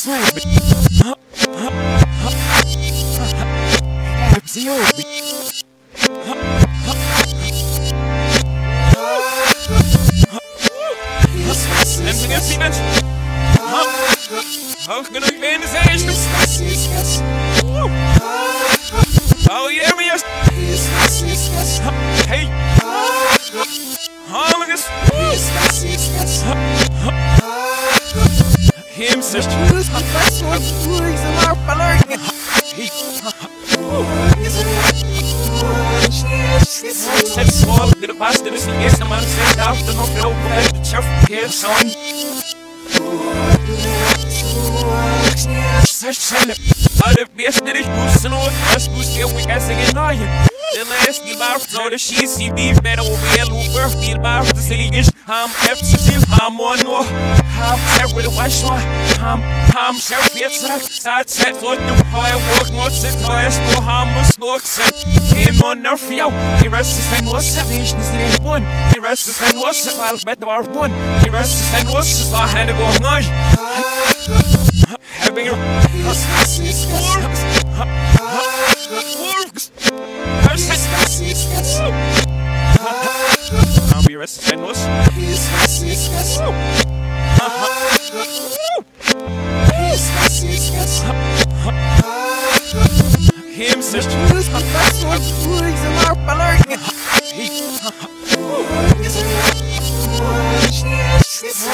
slam. Zero. How can I bend his hands? Oh, yeah, we are. Hey. Hallelujah. Hangens. Hem zegt. Zet smal, de pas, dit is de eerste man. Zet af, de nog veel bij de chef. Heer zoon. Zet zelle. Alle beste, dit is boos. En ook, als boos, heel we gaan zeggen, nou je. De les die maar zo de she see beef better over here looper feel maar de siligish ham f ham on no ham set with the wash one ham ham sagt sat set for the fire work. Not sit fire no ham set. Him on nerf yo the rest is and was savage is the one? The rest is and was well better our one. The rest is and was is the hand go ngai having a Him sister.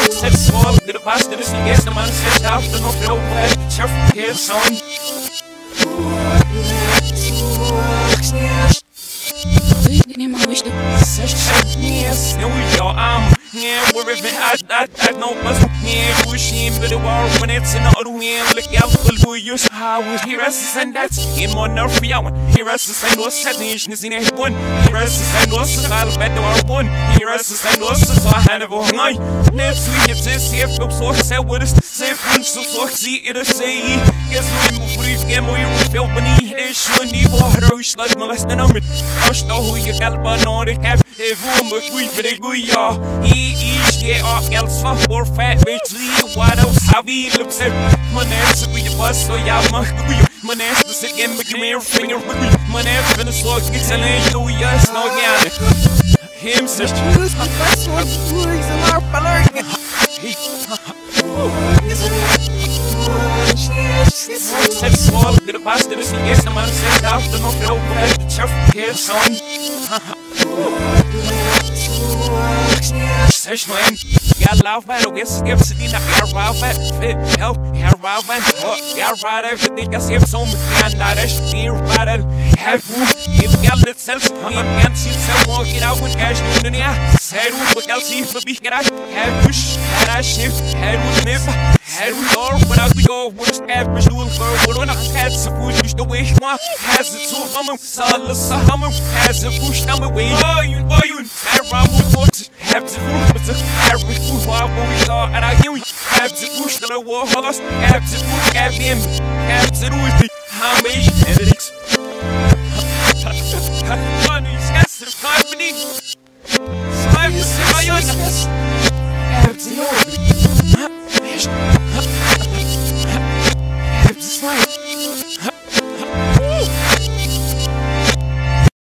Zet smal, de pas, dit is de eerste man, zet af, de nog veel bij, chef, heer, zoon. Не могу, что Yes, and we your arm. Yeah, we're if I, I, I know what's pushing but the wall when it's in the hand. Look out for the years. How was here as and that's in more nerve for you. Here as and setting is in a one. Here as and was a little better or one. Here as and was so I had a one. Next week it's this here from so say what is safe when so so see it a say. Guess we move free game we feel beneath it should need water. We should like molest the number. I know who you got but on it have if we move free for the good y'all. He is yeah or else for or fat bitch leave what else how we look at my ass we the bus so y'all must be my ass to sit in make me finger with me my ass finna slug get a lane do ya snog yeah him sister Zet smal, de pas, dit is de eerste man, zet af, de nog veel bij de chef, heer, zoon. Zet nou in, lauf bij de wist, skip, zit in de air, wauw, vet, fit, help, wauw, vet, hop, ja, right, everything, I zo'n bekend, daar is het hier, waar het, have you, je geld het zelfs, je kent ziet zelf, mooi, get out, met cash, ja, zij doen, wat geld zie, voor wie, get out, have push, have shift, have we nip, have we door, without we go, what is average, doing what on a head, so push, push the wish, ma, has it so, I'm sala, sa, I'm has it push, I'm away, oh, you, oh, you, around with what, have to push, but the average food, why, what we saw, and I hear we, have to push, the war, host, have to push, have him, have to do it, how many, and